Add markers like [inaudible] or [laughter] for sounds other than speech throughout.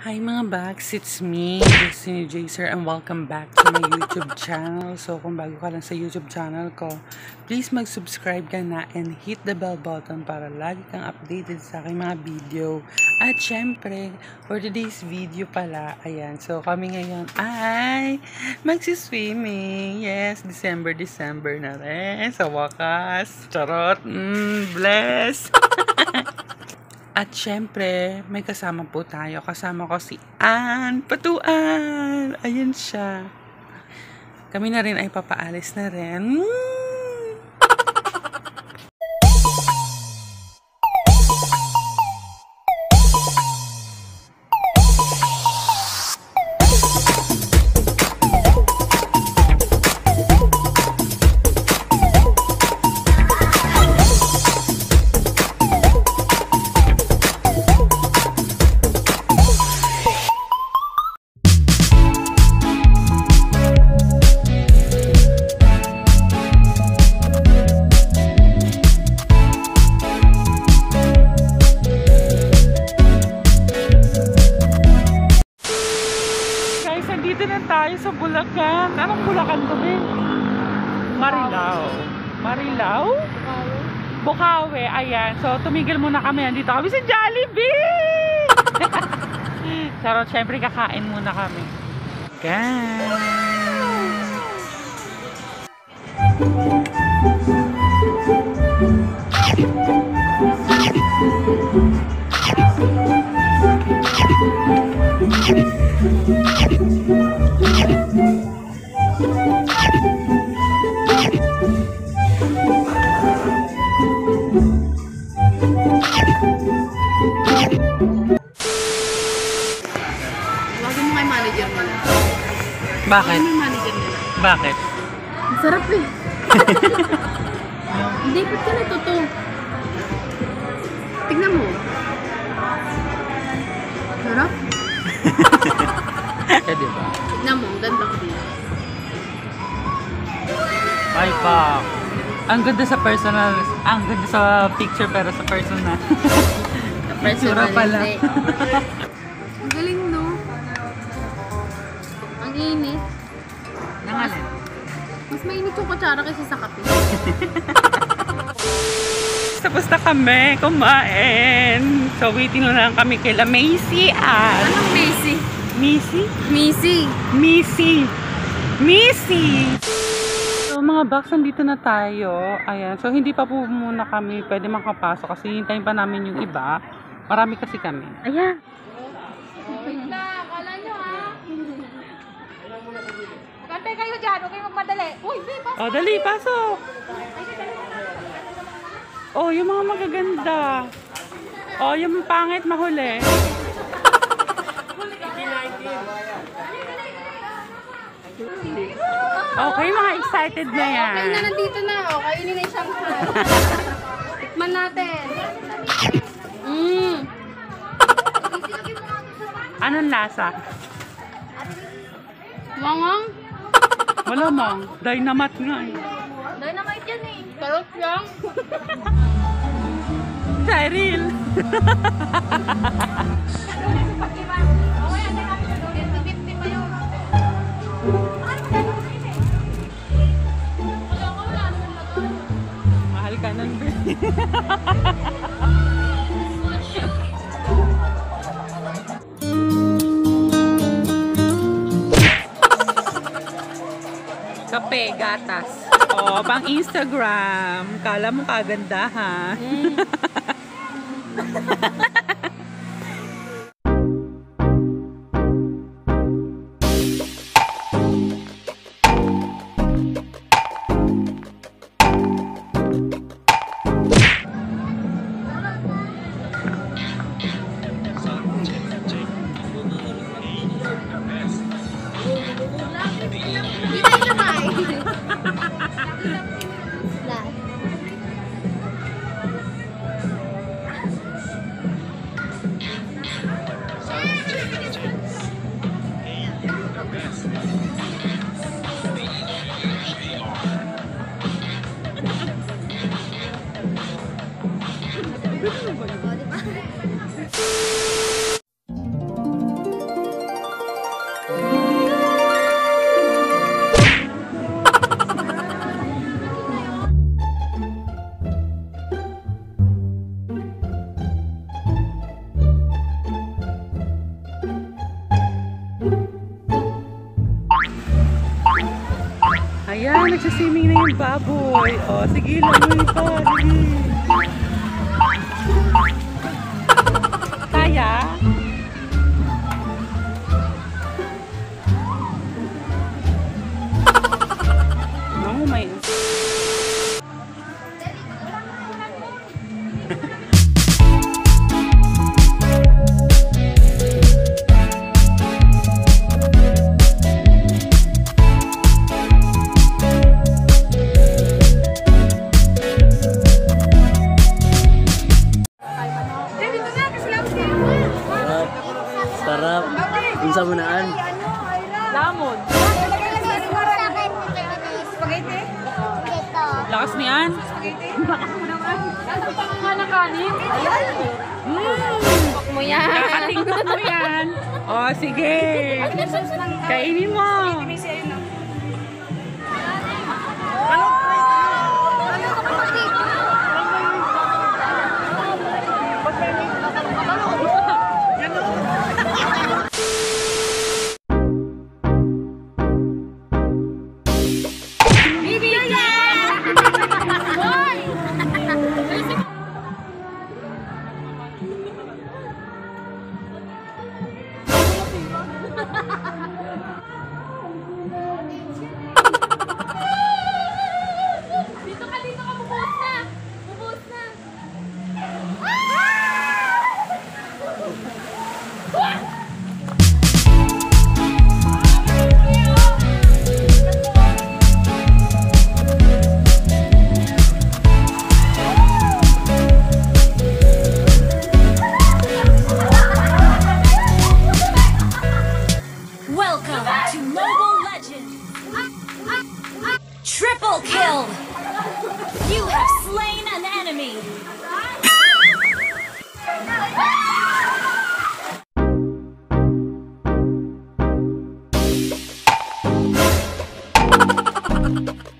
Hi mga Bags, it's me, Destiny Jaser, and welcome back to my YouTube channel. So kung bago ka lang sa YouTube channel ko, please mag-subscribe ka na and hit the bell button para lagi kang updated sa aking mga video. At syempre, for today's video pala, ayan, so kami ngayon ay magsiswimming. Yes, December, December na rin. Sa wakas, charot, mm, bless! [laughs] At syempre, may kasama po tayo. Kasama ko si Ann Patuan. Ayan siya. Kami na rin ay papaalis na rin. Na tayo sa Bulacan. Anong Bulacan to, Ben? Marilao. Marilao? Bukawe, ayan. So, tumigil muna kami. Nandito kami sa Jollibee! [laughs] Pero, syempre, kakain muna kami. Guys! Tawagin Bakit? Ano manager nila? Bakit? Ang sarap eh. [laughs] Hindi, ba't ka natuto? Tignan mo. Sarap? [laughs] Eh, di ba? Tignan mo, ang ganda ko dito. Ay, pa. Ang ganda sa personal. Ang ganda sa picture pero sa personal. [laughs] Sa Pictura pala. Mas mainit yung kutsara kaysa sa kape. [laughs] Tapos na kami kumain. So, waiting na lang kami kay La Macy at Anong Missy? Missy? Missy. Missy! Missy! So, mga box, nandito na tayo. Ayan. So, hindi pa po muna kami pwede makapasok kasi hintayin pa namin yung iba. Marami kasi kami. Ayan. Huwag kayong magmadali. Uy, di pa. O, dali, pasok! Oh, yung mga magaganda. Oh, yung pangit mahuli. Okay, mga excited na yan. Okay na, nandito na. O, kainin na yung Shanghai. [laughs] Tikman natin. Mmm. Anong lasa? Wangang. Malamang. Dynamite nga eh. Dynamite yan eh. Sarap yan. Cyril! Mahal ka nun, [laughs] gatas. [laughs] Oh, pang Instagram. Kala mo kagandahan. Hindi [laughs] yung baboy. O, sige, langoy pa. Sige. Kaya? Sarap. Unsa mo naan? Lamon. Spaghetti? Lakas niyan. Ano pa nga na kanin? Ayan. Bak mo yan. Kakatingkot mo yan. O, sige. Kainin mo. Dito Welcome to Mobile Legends! Triple kill! You have slain an enemy! Ano?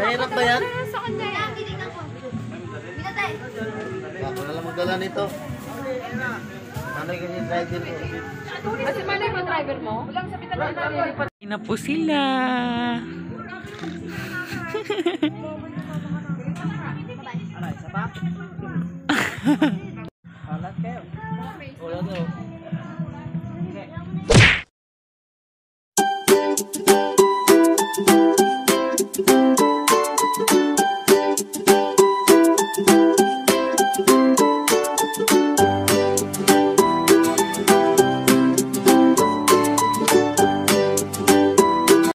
Mahirap ba yan? Sa kanya yan. Binatay. Ako na lang magdala nito. Ano yung driver ko? Kasi malay mo driver mo? Walang sabitan na po sila. [laughs] Alat kayo. Wala daw.